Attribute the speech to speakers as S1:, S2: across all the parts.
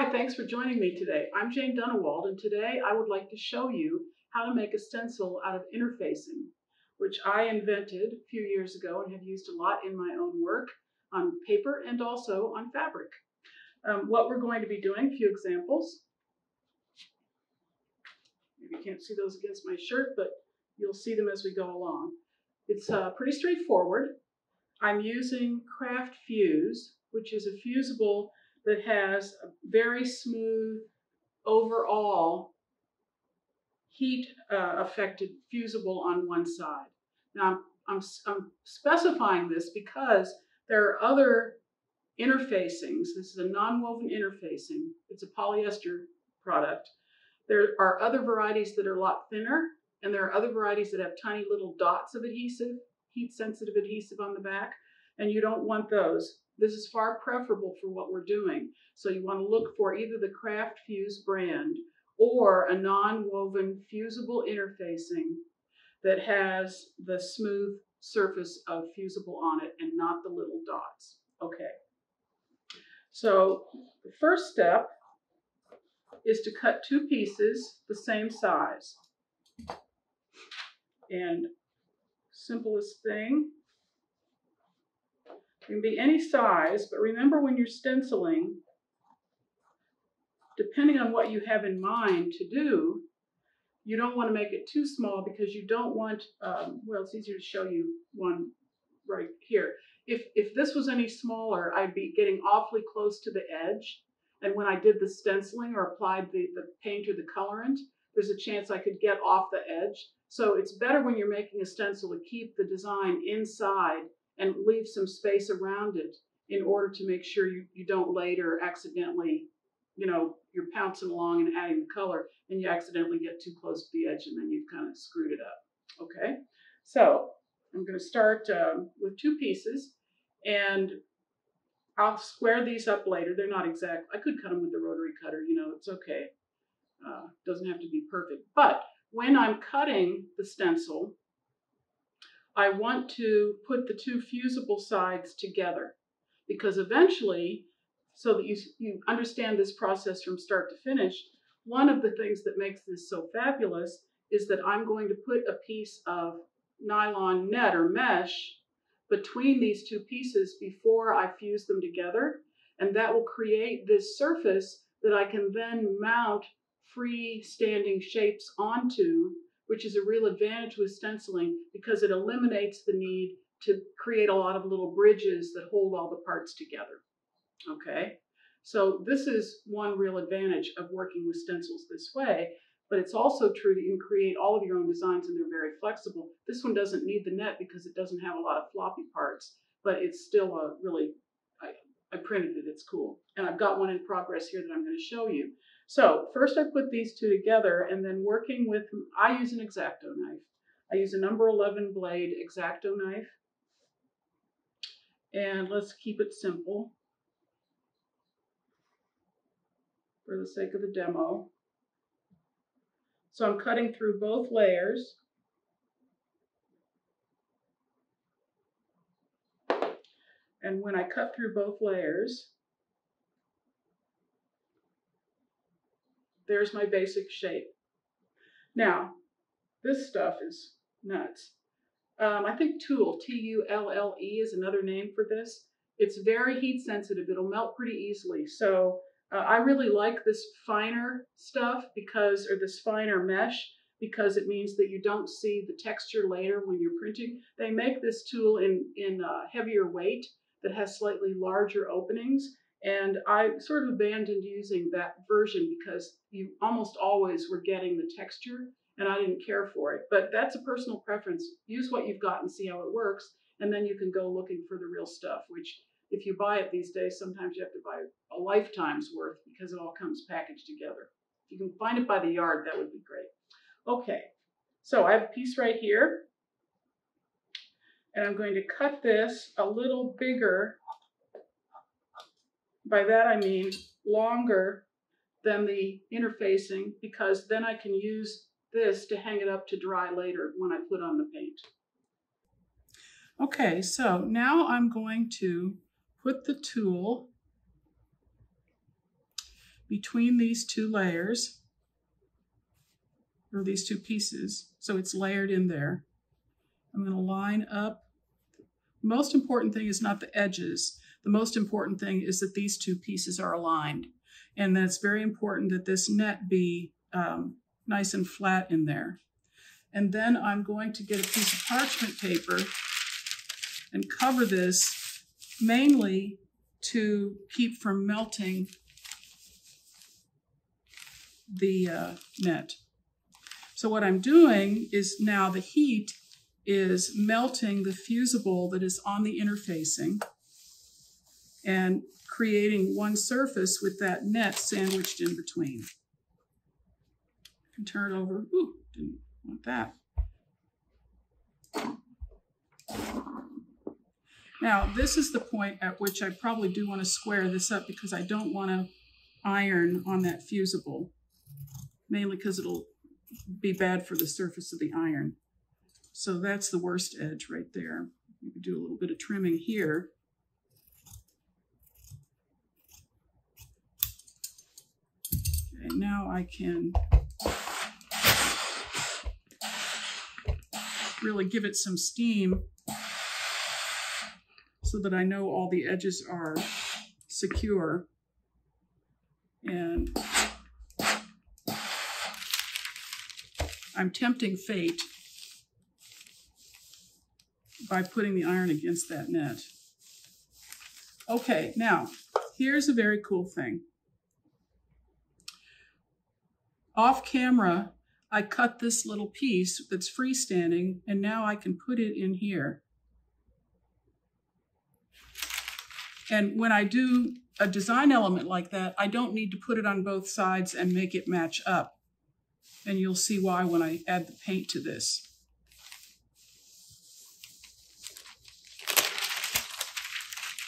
S1: Hi, thanks for joining me today. I'm Jane Dunnewold, and today I would like to show you how to make a stencil out of interfacing, which I invented a few years ago and have used a lot in my own work on paper and also on fabric. Um, what we're going to be doing, a few examples. Maybe you can't see those against my shirt, but you'll see them as we go along. It's uh, pretty straightforward. I'm using Craft Fuse, which is a fusible that has a very smooth overall heat uh, affected fusible on one side. Now I'm, I'm, I'm specifying this because there are other interfacings. This is a non-woven interfacing. It's a polyester product. There are other varieties that are a lot thinner, and there are other varieties that have tiny little dots of adhesive, heat sensitive adhesive on the back, and you don't want those. This is far preferable for what we're doing. So you want to look for either the Craft Fuse brand or a non-woven fusible interfacing that has the smooth surface of fusible on it and not the little dots. Okay. So the first step is to cut two pieces the same size. And simplest thing, can be any size, but remember when you're stenciling, depending on what you have in mind to do, you don't want to make it too small because you don't want, um, well, it's easier to show you one right here. If, if this was any smaller, I'd be getting awfully close to the edge. And when I did the stenciling or applied the, the paint or the colorant, there's a chance I could get off the edge. So it's better when you're making a stencil to keep the design inside and leave some space around it in order to make sure you, you don't later accidentally, you know, you're pouncing along and adding the color and you accidentally get too close to the edge and then you've kind of screwed it up. Okay, so I'm going to start um, with two pieces and I'll square these up later. They're not exact. I could cut them with the rotary cutter, you know, it's okay. Uh, doesn't have to be perfect. But when I'm cutting the stencil, I want to put the two fusible sides together because eventually, so that you, you understand this process from start to finish, one of the things that makes this so fabulous is that I'm going to put a piece of nylon net or mesh between these two pieces before I fuse them together. And that will create this surface that I can then mount freestanding shapes onto which is a real advantage with stenciling because it eliminates the need to create a lot of little bridges that hold all the parts together. Okay, so this is one real advantage of working with stencils this way, but it's also true that you can create all of your own designs and they're very flexible. This one doesn't need the net because it doesn't have a lot of floppy parts, but it's still a really, I, I printed it, it's cool. And I've got one in progress here that I'm going to show you. So first I put these two together and then working with, I use an X-Acto knife. I use a number 11 blade X-Acto knife. And let's keep it simple for the sake of the demo. So I'm cutting through both layers. And when I cut through both layers, There's my basic shape. Now, this stuff is nuts. Um, I think tulle, T-U-L-L-E is another name for this. It's very heat sensitive. It'll melt pretty easily. So uh, I really like this finer stuff because, or this finer mesh, because it means that you don't see the texture later when you're printing. They make this tulle in, in uh, heavier weight that has slightly larger openings. And I sort of abandoned using that version because you almost always were getting the texture and I didn't care for it. But that's a personal preference. Use what you've got and see how it works. And then you can go looking for the real stuff, which if you buy it these days, sometimes you have to buy a lifetime's worth because it all comes packaged together. If you can find it by the yard, that would be great. Okay, so I have a piece right here. And I'm going to cut this a little bigger by that I mean longer than the interfacing because then I can use this to hang it up to dry later when I put on the paint. Okay, so now I'm going to put the tulle between these two layers, or these two pieces, so it's layered in there. I'm going to line up. Most important thing is not the edges. The most important thing is that these two pieces are aligned. And that's very important that this net be um, nice and flat in there. And then I'm going to get a piece of parchment paper and cover this mainly to keep from melting the uh, net. So what I'm doing is now the heat is melting the fusible that is on the interfacing and creating one surface with that net sandwiched in between. And turn it over. Ooh, didn't want that. Now, this is the point at which I probably do want to square this up because I don't want to iron on that fusible, mainly because it'll be bad for the surface of the iron. So that's the worst edge right there. You could do a little bit of trimming here. Okay, now I can really give it some steam so that I know all the edges are secure. And I'm tempting fate by putting the iron against that net. Okay, now, here's a very cool thing. Off camera, I cut this little piece that's freestanding, and now I can put it in here. And when I do a design element like that, I don't need to put it on both sides and make it match up. And you'll see why when I add the paint to this.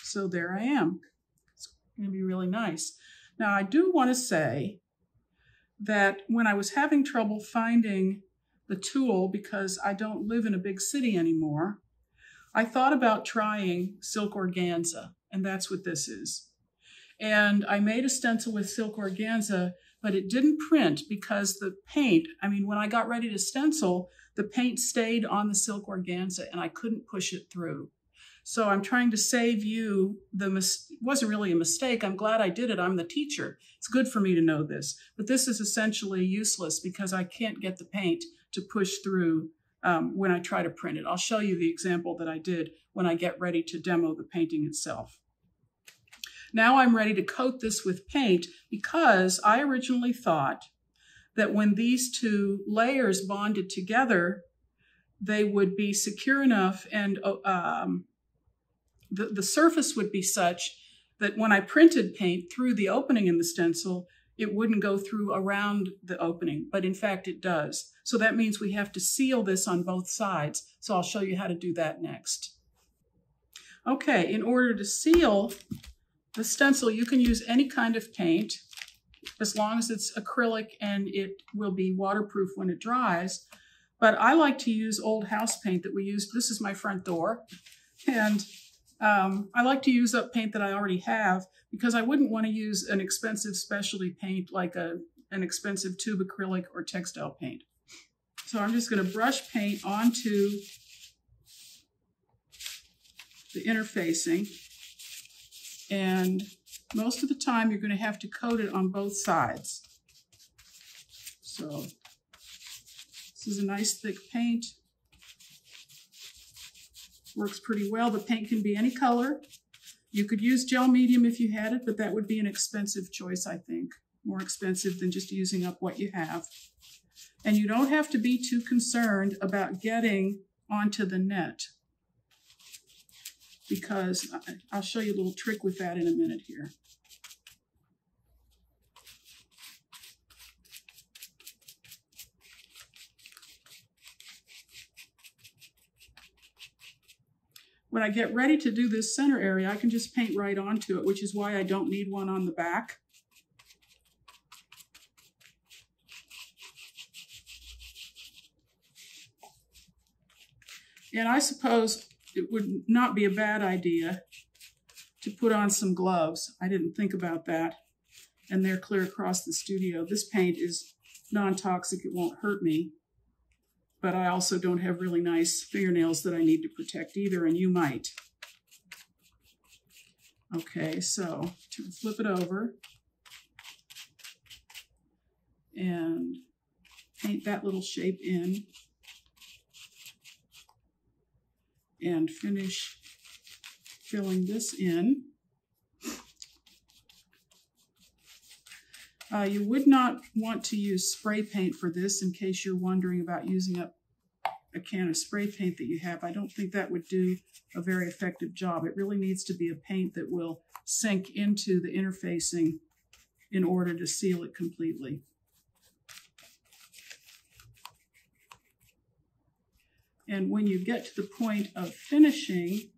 S1: So there I am. It's going to be really nice. Now I do want to say that when I was having trouble finding the tulle because I don't live in a big city anymore, I thought about trying silk organza, and that's what this is. And I made a stencil with silk organza, but it didn't print because the paint, I mean, when I got ready to stencil, the paint stayed on the silk organza and I couldn't push it through. So I'm trying to save you the mis- wasn't really a mistake. I'm glad I did it. I'm the teacher. It's good for me to know this. But this is essentially useless because I can't get the paint to push through um, when I try to print it. I'll show you the example that I did when I get ready to demo the painting itself. Now I'm ready to coat this with paint because I originally thought that when these two layers bonded together, they would be secure enough and uh, um, the, the surface would be such that when I printed paint through the opening in the stencil, it wouldn't go through around the opening, but in fact it does. So that means we have to seal this on both sides. So I'll show you how to do that next. Okay, in order to seal the stencil, you can use any kind of paint as long as it's acrylic and it will be waterproof when it dries. But I like to use old house paint that we used. This is my front door. And um, I like to use up paint that I already have because I wouldn't want to use an expensive specialty paint like a, an expensive tube acrylic or textile paint. So I'm just going to brush paint onto the interfacing. And most of the time you're going to have to coat it on both sides. So this is a nice thick paint works pretty well. The paint can be any color. You could use gel medium if you had it, but that would be an expensive choice, I think. More expensive than just using up what you have. And you don't have to be too concerned about getting onto the net because I'll show you a little trick with that in a minute here. When I get ready to do this center area, I can just paint right onto it, which is why I don't need one on the back. And I suppose it would not be a bad idea to put on some gloves. I didn't think about that. and they're clear across the studio. This paint is non-toxic, it won't hurt me, but I also don't have really nice fingernails that I need to protect either, and you might. Okay, so to flip it over and paint that little shape in and finish filling this in. Uh, you would not want to use spray paint for this in case you're wondering about using up a can of spray paint that you have. I don't think that would do a very effective job. It really needs to be a paint that will sink into the interfacing in order to seal it completely. And when you get to the point of finishing,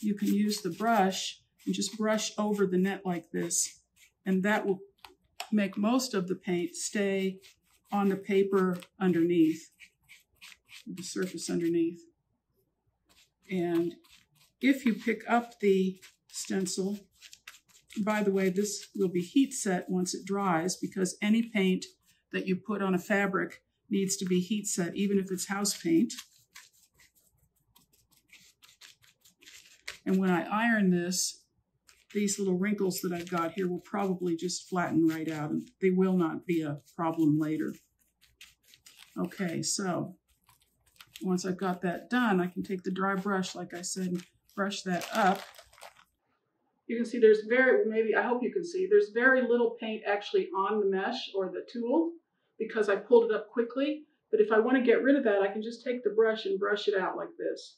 S1: you can use the brush and just brush over the net like this. And that will make most of the paint stay on the paper underneath, the surface underneath. And if you pick up the stencil, by the way, this will be heat set once it dries because any paint that you put on a fabric needs to be heat set, even if it's house paint. And when I iron this, these little wrinkles that I've got here will probably just flatten right out and they will not be a problem later. Okay, so once I've got that done, I can take the dry brush, like I said, and brush that up. You can see there's very, maybe, I hope you can see, there's very little paint actually on the mesh or the tulle because I pulled it up quickly. But if I want to get rid of that, I can just take the brush and brush it out like this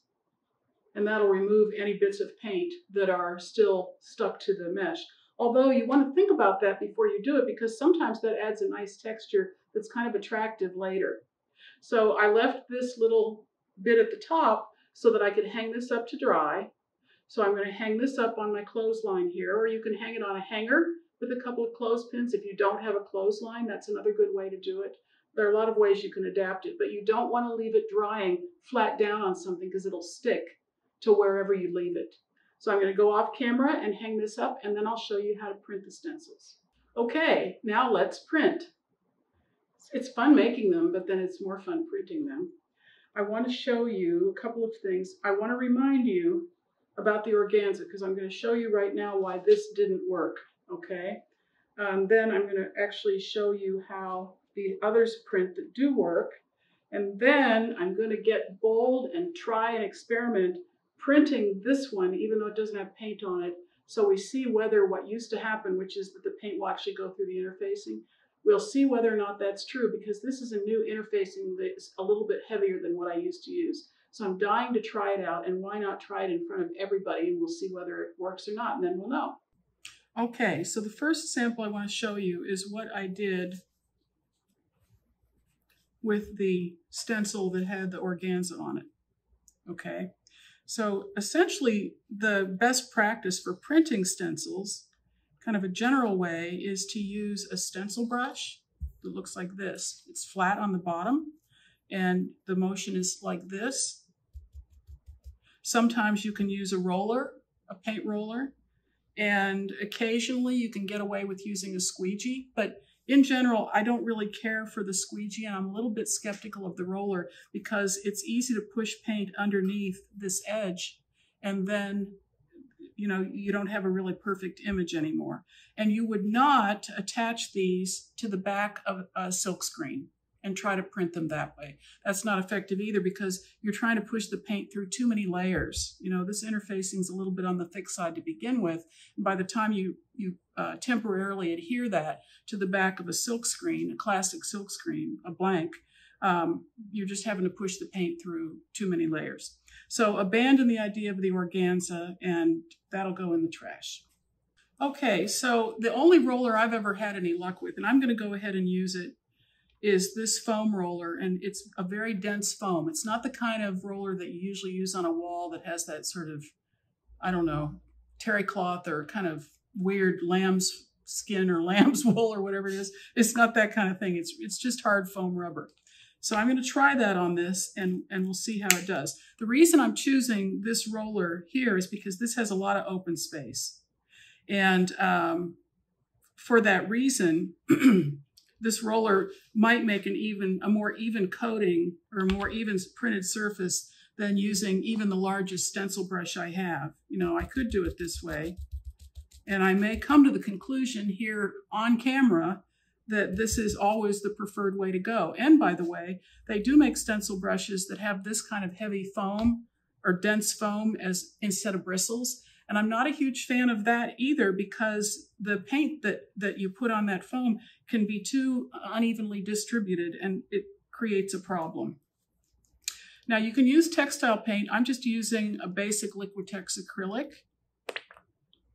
S1: and that'll remove any bits of paint that are still stuck to the mesh. Although you want to think about that before you do it because sometimes that adds a nice texture that's kind of attractive later. So I left this little bit at the top so that I could hang this up to dry. So I'm going to hang this up on my clothesline here, or you can hang it on a hanger with a couple of clothespins. If you don't have a clothesline, that's another good way to do it. There are a lot of ways you can adapt it, but you don't want to leave it drying flat down on something because it'll stick to wherever you leave it. So I'm going to go off camera and hang this up and then I'll show you how to print the stencils. Okay, now let's print. It's fun making them, but then it's more fun printing them. I want to show you a couple of things. I want to remind you about the organza because I'm going to show you right now why this didn't work, okay? Um, then I'm going to actually show you how the others print that do work. And then I'm going to get bold and try and experiment printing this one, even though it doesn't have paint on it, so we see whether what used to happen, which is that the paint will actually go through the interfacing, we'll see whether or not that's true because this is a new interfacing that's a little bit heavier than what I used to use. So I'm dying to try it out, and why not try it in front of everybody, and we'll see whether it works or not, and then we'll know. Okay, so the first sample I want to show you is what I did with the stencil that had the organza on it. Okay, so essentially, the best practice for printing stencils, kind of a general way, is to use a stencil brush that looks like this. It's flat on the bottom, and the motion is like this. Sometimes you can use a roller, a paint roller, and occasionally you can get away with using a squeegee, but in general, I don't really care for the squeegee and I'm a little bit skeptical of the roller because it's easy to push paint underneath this edge and then you know you don't have a really perfect image anymore. And you would not attach these to the back of a silk screen and try to print them that way. That's not effective either because you're trying to push the paint through too many layers. You know, this interfacing is a little bit on the thick side to begin with. And by the time you, you uh, temporarily adhere that to the back of a silk screen, a classic silk screen, a blank, um, you're just having to push the paint through too many layers. So abandon the idea of the organza and that'll go in the trash. Okay, so the only roller I've ever had any luck with, and I'm going to go ahead and use it is this foam roller, and it's a very dense foam. It's not the kind of roller that you usually use on a wall that has that sort of, I don't know, terry cloth or kind of weird lamb's skin or lamb's wool or whatever it is. It's not that kind of thing. It's it's just hard foam rubber. So I'm going to try that on this and, and we'll see how it does. The reason I'm choosing this roller here is because this has a lot of open space. And um, for that reason, this roller might make an even, a more even coating or a more even printed surface than using even the largest stencil brush I have. You know, I could do it this way. And I may come to the conclusion here on camera that this is always the preferred way to go. And by the way, they do make stencil brushes that have this kind of heavy foam or dense foam as instead of bristles. And I'm not a huge fan of that either because the paint that, that you put on that foam can be too unevenly distributed and it creates a problem. Now you can use textile paint. I'm just using a basic Liquitex acrylic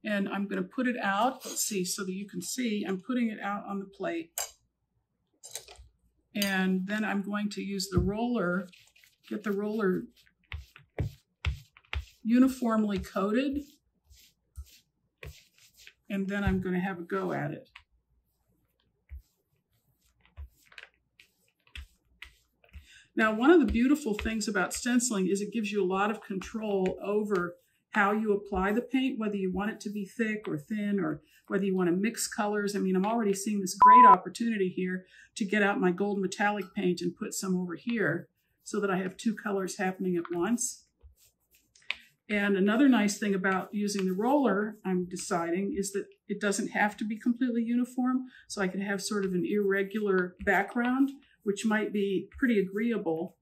S1: and I'm going to put it out. Let's see, so that you can see, I'm putting it out on the plate. And then I'm going to use the roller, get the roller uniformly coated. And then I'm going to have a go at it. Now, one of the beautiful things about stenciling is it gives you a lot of control over how you apply the paint, whether you want it to be thick or thin, or whether you want to mix colors. I mean, I'm already seeing this great opportunity here to get out my gold metallic paint and put some over here so that I have two colors happening at once. And another nice thing about using the roller, I'm deciding, is that it doesn't have to be completely uniform. So I can have sort of an irregular background, which might be pretty agreeable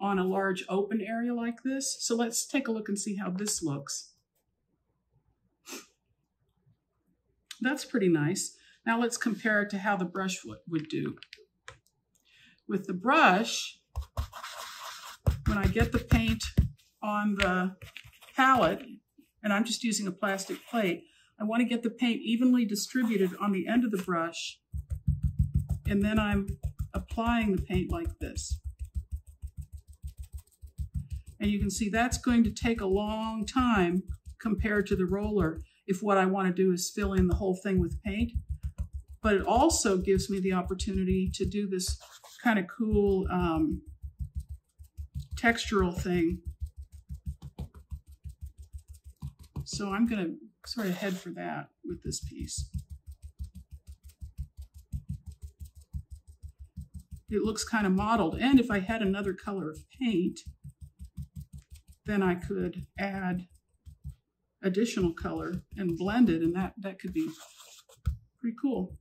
S1: on a large open area like this. So let's take a look and see how this looks. That's pretty nice. Now let's compare it to how the brush would do. With the brush, when I get the paint on the palette, and I'm just using a plastic plate, I want to get the paint evenly distributed on the end of the brush, and then I'm applying the paint like this. And you can see that's going to take a long time compared to the roller if what I want to do is fill in the whole thing with paint. But it also gives me the opportunity to do this kind of cool um, textural thing. So I'm going to sort of head for that with this piece. It looks kind of mottled. And if I had another color of paint, then I could add additional color and blend it, and that, that could be pretty cool.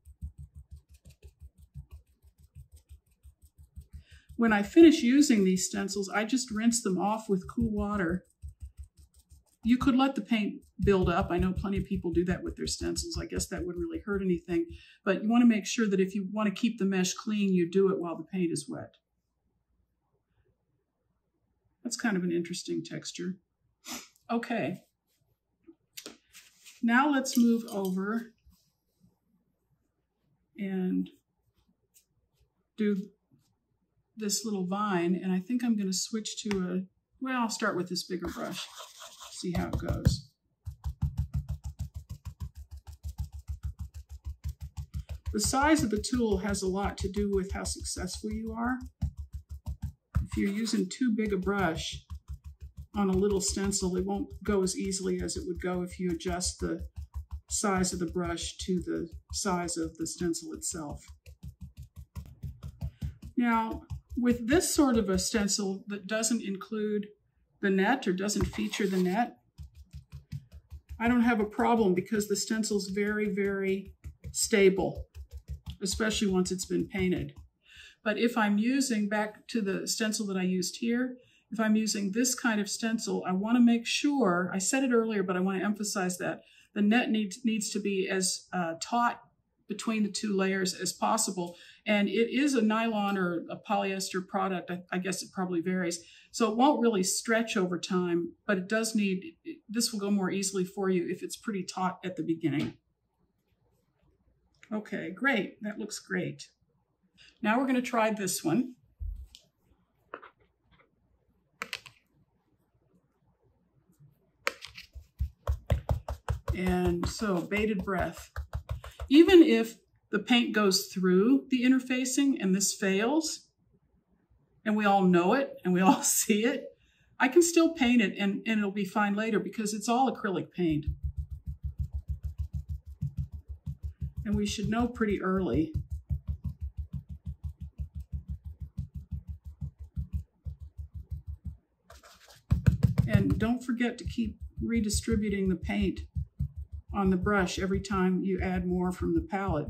S1: When I finish using these stencils, I just rinse them off with cool water. You could let the paint build up. I know plenty of people do that with their stencils. I guess that wouldn't really hurt anything. But you want to make sure that if you want to keep the mesh clean, you do it while the paint is wet. That's kind of an interesting texture. Okay. Now let's move over and do this little vine. And I think I'm going to switch to a, well, I'll start with this bigger brush, see how it goes. The size of the tool has a lot to do with how successful you are if you're using too big a brush on a little stencil, it won't go as easily as it would go if you adjust the size of the brush to the size of the stencil itself. Now, with this sort of a stencil that doesn't include the net or doesn't feature the net, I don't have a problem because the stencil's very, very stable, especially once it's been painted. But if I'm using, back to the stencil that I used here, if I'm using this kind of stencil, I want to make sure, I said it earlier, but I want to emphasize that the net needs, needs to be as uh, taut between the two layers as possible. And it is a nylon or a polyester product. I, I, guess it probably varies. So it won't really stretch over time, but it does need, this will go more easily for you if it's pretty taut at the beginning. Okay, great. That looks great. Now we're going to try this one. And so bated breath. Even if the paint goes through the interfacing and this fails, and we all know it and we all see it, I can still paint it and, and it'll be fine later because it's all acrylic paint. And we should know pretty early. And don't forget to keep redistributing the paint on the brush every time you add more from the palette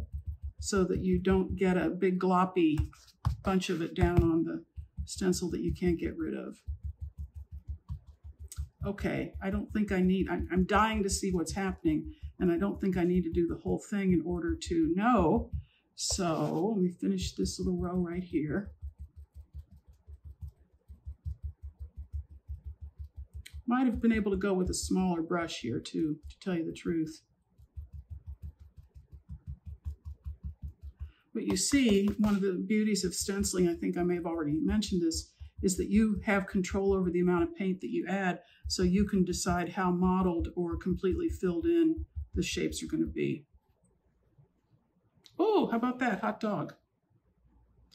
S1: so that you don't get a big gloppy bunch of it down on the stencil that you can't get rid of. Okay, I don't think I need, I'm, I'm dying to see what's happening and I don't think I need to do the whole thing in order to know. So let me finish this little row right here. Might have been able to go with a smaller brush here too, to tell you the truth. But you see, one of the beauties of stenciling, I think I may have already mentioned this, is that you have control over the amount of paint that you add, so you can decide how mottled or completely filled in the shapes are going to be. Oh, how about that? Hot dog.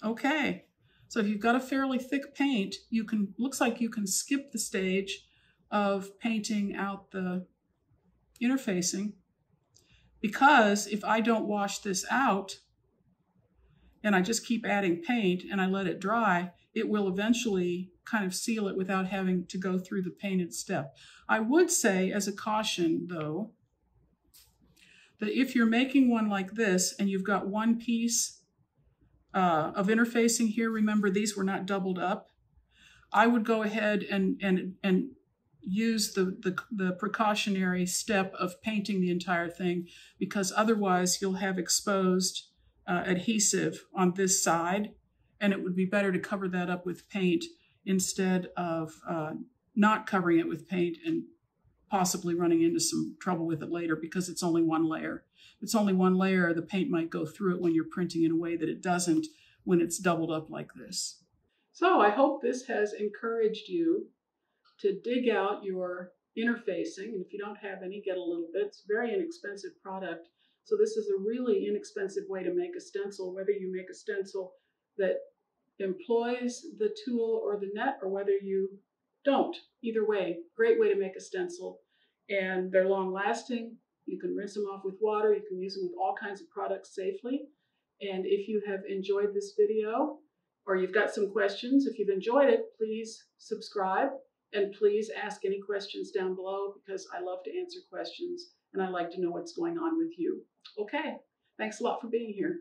S1: Okay. So if you've got a fairly thick paint, you can, looks like you can skip the stage of painting out the interfacing because if I don't wash this out and I just keep adding paint and I let it dry, it will eventually kind of seal it without having to go through the painted step. I would say as a caution though, that if you're making one like this and you've got one piece uh, of interfacing here, remember these were not doubled up, I would go ahead and, and, and use the, the, the, precautionary step of painting the entire thing because otherwise you'll have exposed uh, adhesive on this side and it would be better to cover that up with paint instead of uh, not covering it with paint and possibly running into some trouble with it later because it's only one layer. If it's only one layer, the paint might go through it when you're printing in a way that it doesn't when it's doubled up like this. So I hope this has encouraged you to dig out your interfacing. And if you don't have any, get a little bit. It's a very inexpensive product. So this is a really inexpensive way to make a stencil, whether you make a stencil that employs the tulle or the net or whether you don't. Either way, great way to make a stencil. And they're long lasting. You can rinse them off with water. You can use them with all kinds of products safely. And if you have enjoyed this video or you've got some questions, if you've enjoyed it, please subscribe and please ask any questions down below because I love to answer questions and I like to know what's going on with you. Okay, thanks a lot for being here.